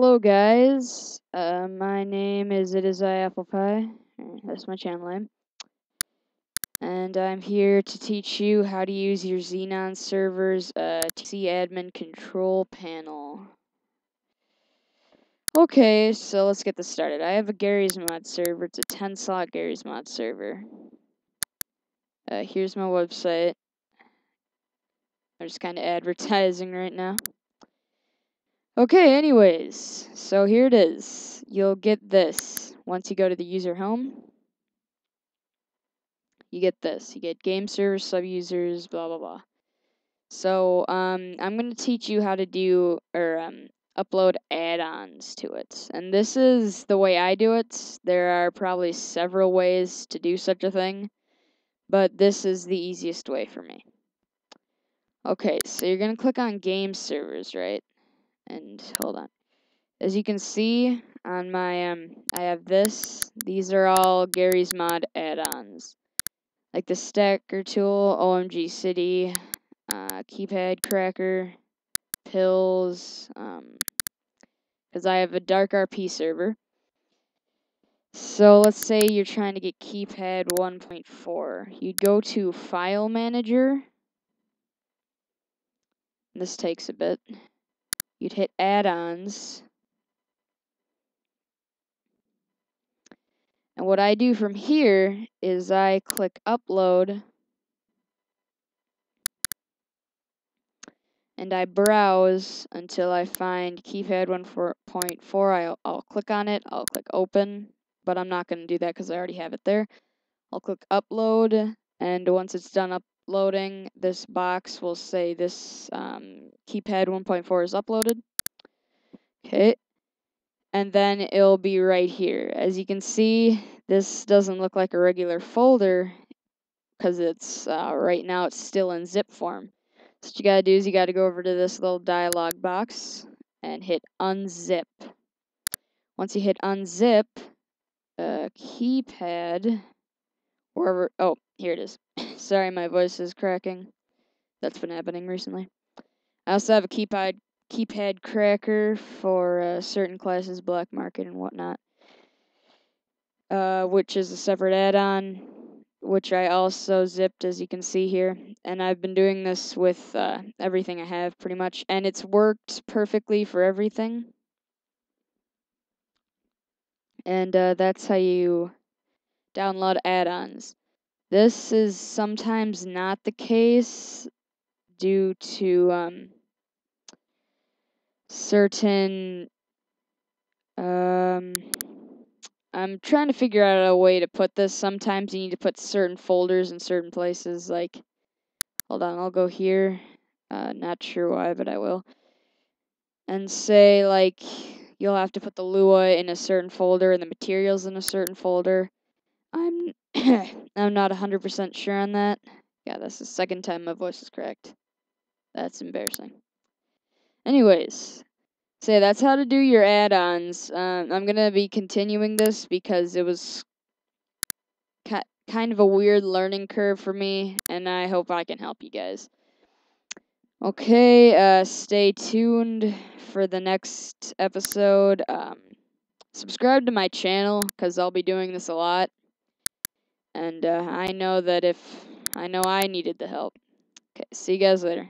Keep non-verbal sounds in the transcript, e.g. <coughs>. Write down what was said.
Hello guys, uh, my name is It Is I Apple Pie. That's my channel name. And I'm here to teach you how to use your Xenon server's uh, TC admin control panel. Okay, so let's get this started. I have a Garry's Mod server. It's a 10 slot Garry's Mod server. Uh, here's my website. I'm just kind of advertising right now. Okay, anyways, so here it is. You'll get this once you go to the user home. You get this. You get game servers, sub users, blah blah blah. So um, I'm gonna teach you how to do or um, upload add-ons to it, and this is the way I do it. There are probably several ways to do such a thing, but this is the easiest way for me. Okay, so you're gonna click on game servers, right? And hold on. As you can see on my, um, I have this. These are all Garry's Mod add-ons. Like the Stacker Tool, OMG City, uh, Keypad Cracker, Pills, um, because I have a Dark RP server. So let's say you're trying to get Keypad 1.4. You'd go to File Manager. This takes a bit you'd hit add-ons. And what I do from here is I click upload and I browse until I find keypad 1.4. I'll, I'll click on it, I'll click open, but I'm not going to do that because I already have it there. I'll click upload and once it's done uploading, this box will say this um, keypad 1.4 is uploaded. Okay. And then it'll be right here. As you can see, this doesn't look like a regular folder because it's uh, right now it's still in zip form. So what you gotta do is you gotta go over to this little dialog box and hit unzip. Once you hit unzip, uh, keypad, oh, here it is. <laughs> Sorry, my voice is cracking. That's been happening recently. I also have a keypad keypad cracker for uh, certain classes, black market and whatnot, uh, which is a separate add-on, which I also zipped, as you can see here. And I've been doing this with uh, everything I have, pretty much, and it's worked perfectly for everything. And uh, that's how you download add-ons. This is sometimes not the case due to um, certain um I'm trying to figure out a way to put this. Sometimes you need to put certain folders in certain places like hold on, I'll go here. Uh not sure why, but I will. And say like you'll have to put the Lua in a certain folder and the materials in a certain folder. <coughs> I'm not 100% sure on that. Yeah, that's the second time my voice is cracked. That's embarrassing. Anyways, so that's how to do your add-ons. Um, I'm going to be continuing this because it was ki kind of a weird learning curve for me, and I hope I can help you guys. Okay, uh, stay tuned for the next episode. Um, subscribe to my channel because I'll be doing this a lot. And uh, I know that if I know I needed the help. Okay, see you guys later.